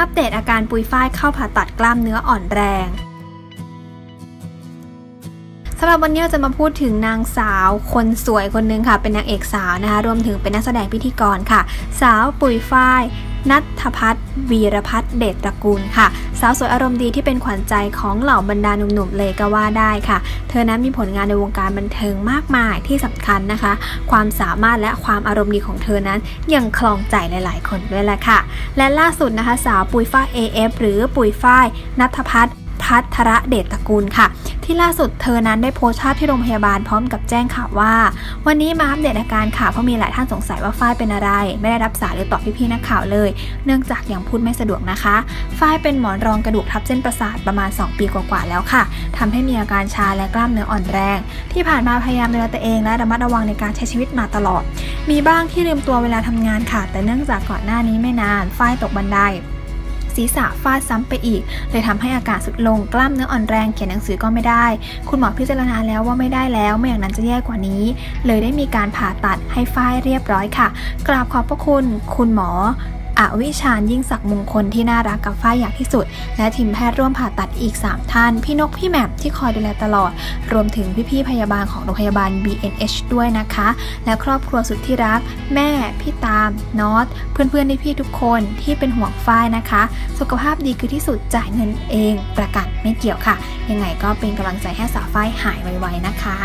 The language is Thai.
อัปเดตอาการปุยฝ้ายเข้าผ่าตัดกล้ามเนื้ออ่อนแรง สำหรับวันนี้เราจะมาพูดถึงนางสาวคนสวยคนนึงค่ะ เป็นนางเอกสาวนะคะ รวมถึงเป็นนักแสดงพิธีกรค่ะ สาวปุ๋ยฝ้ายนัทพัฒน์วีรพัฒน์เดชตระกูลค่ะ สาวสวยอารมณ์ดีที่เป็นขวัญใจของเหล่าบรรดาหนุ่มๆเลยก็ว่าได้ค่ะ เธอนั้นมีผลงานในวงการบันเทิงมากมายที่สำคัญนะคะ ความสามารถและความอารมณ์ดีของเธอนั้นยังคลองใจหลายๆ คนด้วยแหละค่ะ และล่าสุดนะคะ สาวปุ๋ยฝ้าย AF หรือปุ๋ยฝ้ายนัทพัฒน์ พัทรเดชตระกูลค่ะ ที่ล่าสุดเธอนั้นได้โพสต์ภาพที่โรงพยาบาลพร้อมกับแจ้งข่าวว่า วันนี้มาอัปเดตอาการค่ะเพราะมีหลายท่านสงสัยว่าฝ้ายเป็นอะไร ไม่ได้รับสายหรือตอบพี่ๆนักข่าวเลย เนื่องจากยังพูดไม่สะดวกนะคะฝ้ายเป็นหมอนรองกระดูกทับเส้นประสาทประมาณ 2 ปีกว่าๆแล้วค่ะทำให้มีอาการชาและกล้ามเนื้ออ่อนแรง ที่ผ่านมาพยายามดูแลตัวเองและระมัดระวังในการใช้ชีวิตมาตลอด มีบ้างที่ลืมตัวเวลาทำงานค่ะ แต่เนื่องจากก่อนหน้านี้ไม่นานฝ้ายตกบันได ศีรษะฟาดซ้ำไปอีก เลยทำให้อาการสุดลงกล้ามเนื้ออ่อนแรงเขียนหนังสือก็ไม่ได้ คุณหมอพิจารณาแล้วว่าไม่ได้แล้ว ไม่อย่างนั้นจะแย่กว่านี้ เลยได้มีการผ่าตัดให้ฝ้ายเรียบร้อยค่ะ กราบขอบพระคุณ คุณหมอ อวิชานยิ่งศักดิ์มงคลที่น่ารักกับฝ้ายอย่างที่สุด และทีมแพทย์ร่วมผ่าตัดอีก 3 ท่าน พี่นกพี่แหม่มที่คอยดูแลตลอด รวมถึงพี่ๆพยาบาลของโรงพยาบาล BNH ด้วยนะคะ และครอบครัวสุดที่รัก แม่ พี่ตามนอตเพื่อนๆพี่ๆทุกคนที่เป็นห่วงฝ้ายนะคะ สุขภาพดีคือที่สุดจ่ายเงินเอง ประกันไม่เกี่ยวค่ะ ยังไงก็เป็นกำลังใจให้สาวฝ้ายหายไวๆนะคะ